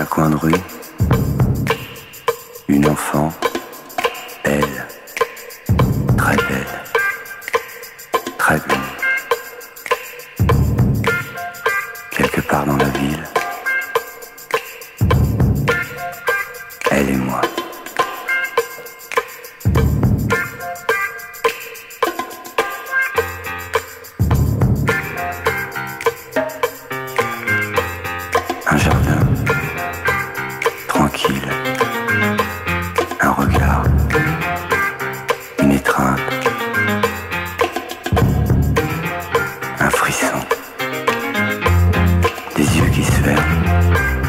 à coin de rue, une enfant. He's se.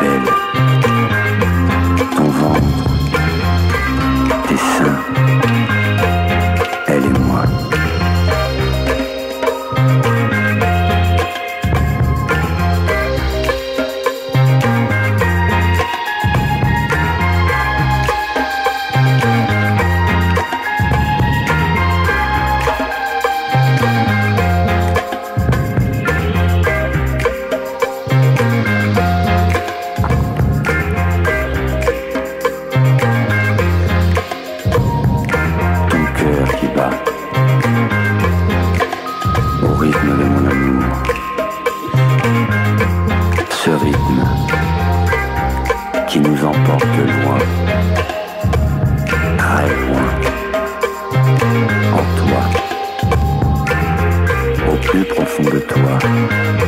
baby. qui nous emporte loin, très loin, en toi, au plus profond de toi.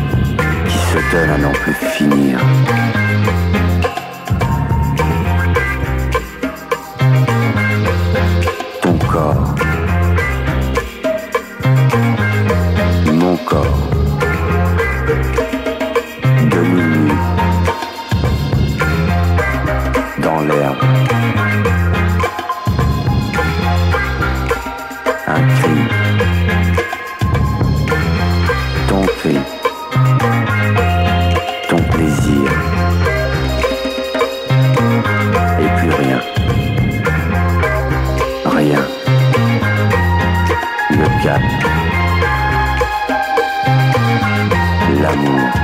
le calme, l'amour.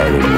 Harry.